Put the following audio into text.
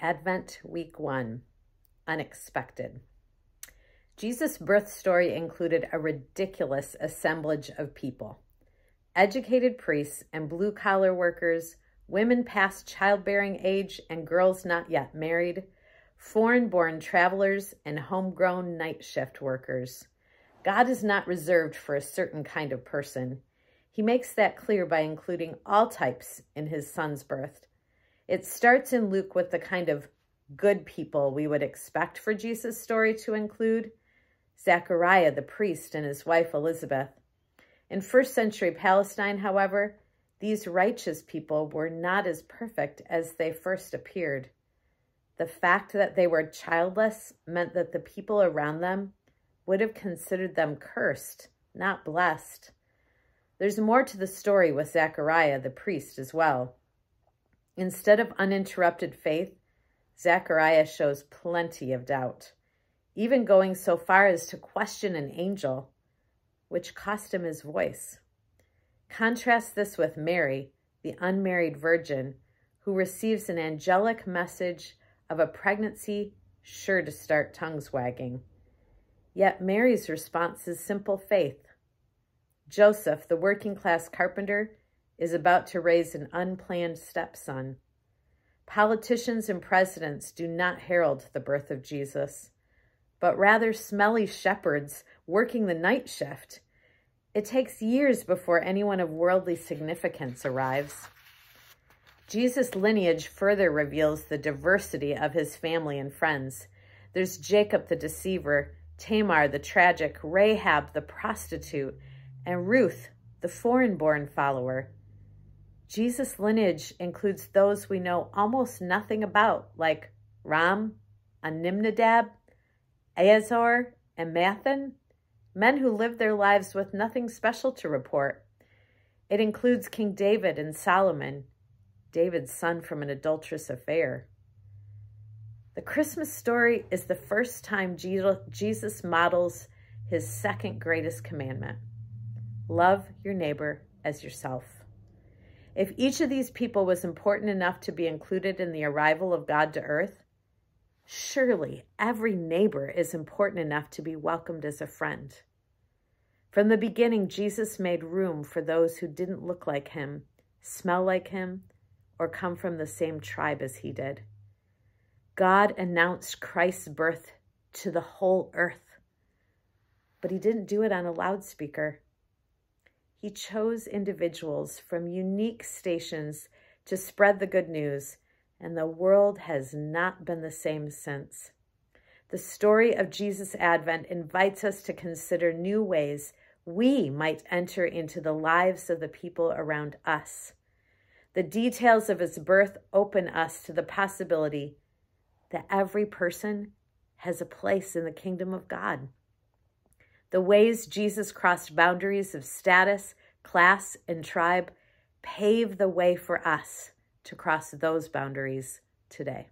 Advent Week 1 Unexpected. Jesus' birth story included a ridiculous assemblage of people educated priests and blue collar workers, women past childbearing age and girls not yet married, foreign born travelers, and homegrown night shift workers. God is not reserved for a certain kind of person. He makes that clear by including all types in his son's birth it starts in Luke with the kind of good people we would expect for Jesus' story to include Zechariah, the priest, and his wife Elizabeth. In first century Palestine, however, these righteous people were not as perfect as they first appeared. The fact that they were childless meant that the people around them would have considered them cursed, not blessed. There's more to the story with Zechariah, the priest, as well. Instead of uninterrupted faith, Zechariah shows plenty of doubt, even going so far as to question an angel, which cost him his voice. Contrast this with Mary, the unmarried virgin, who receives an angelic message of a pregnancy sure to start tongues wagging. Yet Mary's response is simple faith. Joseph, the working class carpenter, is about to raise an unplanned stepson. Politicians and presidents do not herald the birth of Jesus, but rather smelly shepherds working the night shift. It takes years before anyone of worldly significance arrives. Jesus' lineage further reveals the diversity of his family and friends. There's Jacob the deceiver, Tamar the tragic, Rahab the prostitute, and Ruth the foreign-born follower. Jesus' lineage includes those we know almost nothing about, like Ram, Amminadab, Azor, and Mathan, men who lived their lives with nothing special to report. It includes King David and Solomon, David's son from an adulterous affair. The Christmas story is the first time Jesus models his second greatest commandment. Love your neighbor as yourself. If each of these people was important enough to be included in the arrival of God to earth, surely every neighbor is important enough to be welcomed as a friend. From the beginning, Jesus made room for those who didn't look like him, smell like him, or come from the same tribe as he did. God announced Christ's birth to the whole earth, but he didn't do it on a loudspeaker. He chose individuals from unique stations to spread the good news, and the world has not been the same since. The story of Jesus' advent invites us to consider new ways we might enter into the lives of the people around us. The details of his birth open us to the possibility that every person has a place in the kingdom of God. The ways Jesus crossed boundaries of status, class, and tribe pave the way for us to cross those boundaries today.